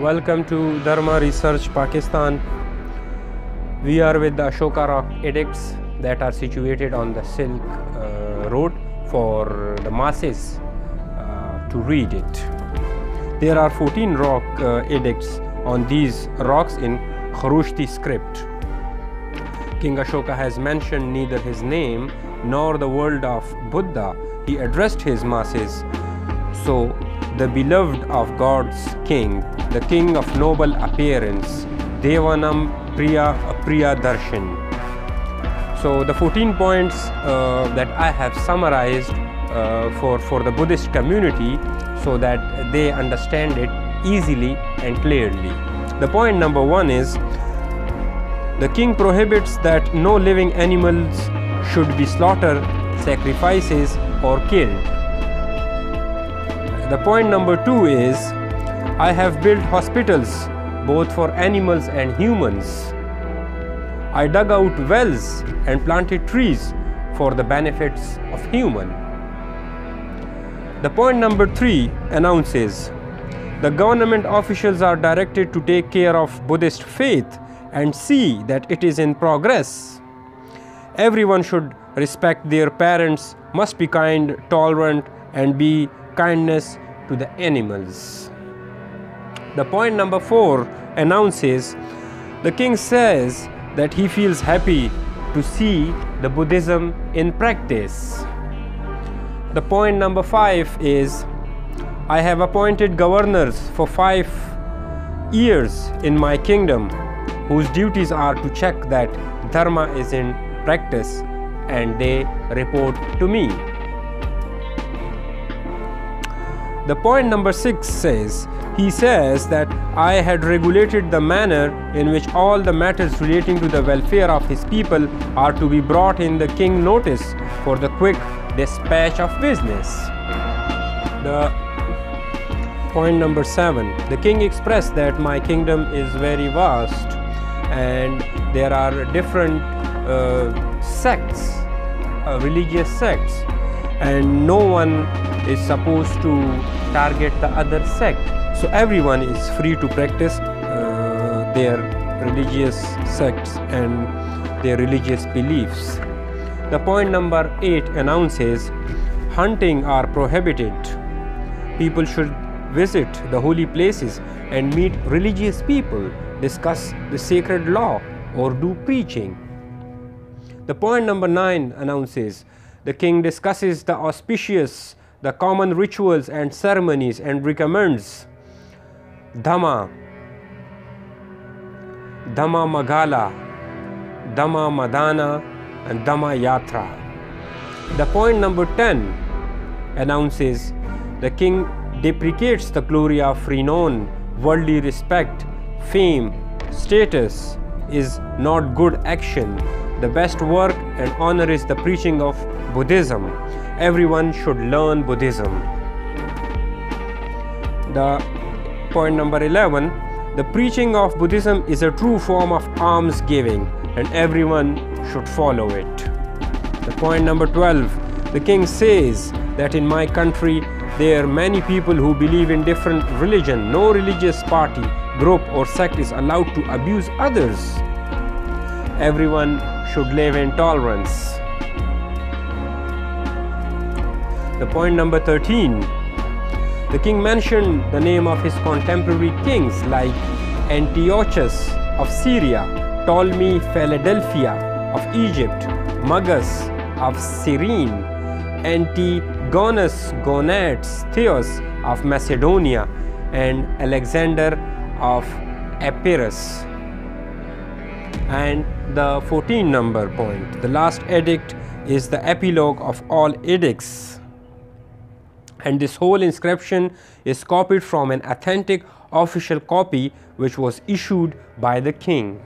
Welcome to Dharma Research Pakistan. We are with the Ashoka Rock edicts that are situated on the Silk uh, Road for the masses uh, to read it. There are 14 rock uh, edicts on these rocks in Kharoshti script. King Ashoka has mentioned neither his name nor the world of Buddha. He addressed his masses. So, the beloved of God's king, the king of noble appearance, Devanam Priya Priya Darshan. So, the 14 points uh, that I have summarized uh, for, for the Buddhist community so that they understand it easily and clearly. The point number one is the king prohibits that no living animals should be slaughtered, sacrifices, or killed. The point number two is I have built hospitals both for animals and humans. I dug out wells and planted trees for the benefits of human. The point number three announces the government officials are directed to take care of Buddhist faith and see that it is in progress. Everyone should respect their parents, must be kind, tolerant, and be kindness to the animals. The point number four announces the king says that he feels happy to see the Buddhism in practice. The point number five is I have appointed governors for five years in my kingdom whose duties are to check that dharma is in practice and they report to me. The point number six says, he says that I had regulated the manner in which all the matters relating to the welfare of his people are to be brought in the king notice for the quick dispatch of business. The point number seven, the king expressed that my kingdom is very vast and there are different uh, sects, uh, religious sects, and no one is supposed to target the other sect. So everyone is free to practice uh, their religious sects and their religious beliefs. The point number eight announces hunting are prohibited. People should visit the holy places and meet religious people discuss the sacred law, or do preaching. The point number 9 announces the king discusses the auspicious, the common rituals and ceremonies and recommends Dhamma, Dhamma Mangala, Dhamma Madana, and Dhamma Yatra. The point number 10 announces the king deprecates the glory of renown, worldly respect, fame, status is not good action. The best work and honor is the preaching of Buddhism. Everyone should learn Buddhism. The point number 11 the preaching of Buddhism is a true form of alms giving and everyone should follow it. The point number 12 the king says that in my country there are many people who believe in different religion. No religious party group or sect is allowed to abuse others. Everyone should live in tolerance. The point number 13 the king mentioned the name of his contemporary kings like Antiochus of Syria, Ptolemy Philadelphus of Egypt, Magas of Cyrene, Antigonus Gonatas Theos of Macedonia, and Alexander of Epirus. And the 14 number point, the last edict is the epilogue of all edicts. And this whole inscription is copied from an authentic official copy which was issued by the king.